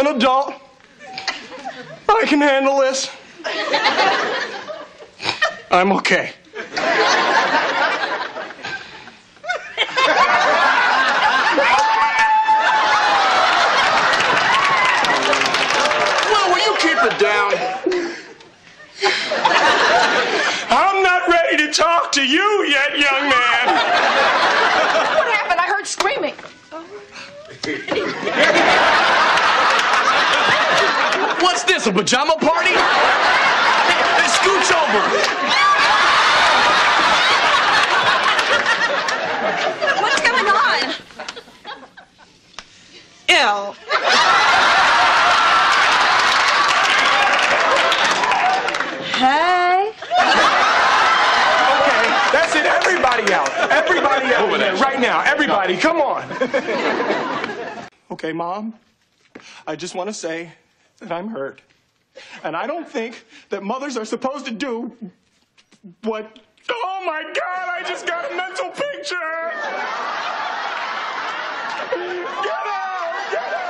adult. I can handle this. I'm okay. Will, will you keep it down? I'm not ready to talk to you yet, young man. What happened? I heard screaming. What's this, a pajama party? Hey, scooch over. What's going on? Ew. Hey. Okay, that's it. Everybody out. Everybody out there right now. Everybody, come on. okay, Mom, I just want to say that I'm hurt. And I don't think that mothers are supposed to do what. Oh my God, I just got a mental picture! Get out! Get out!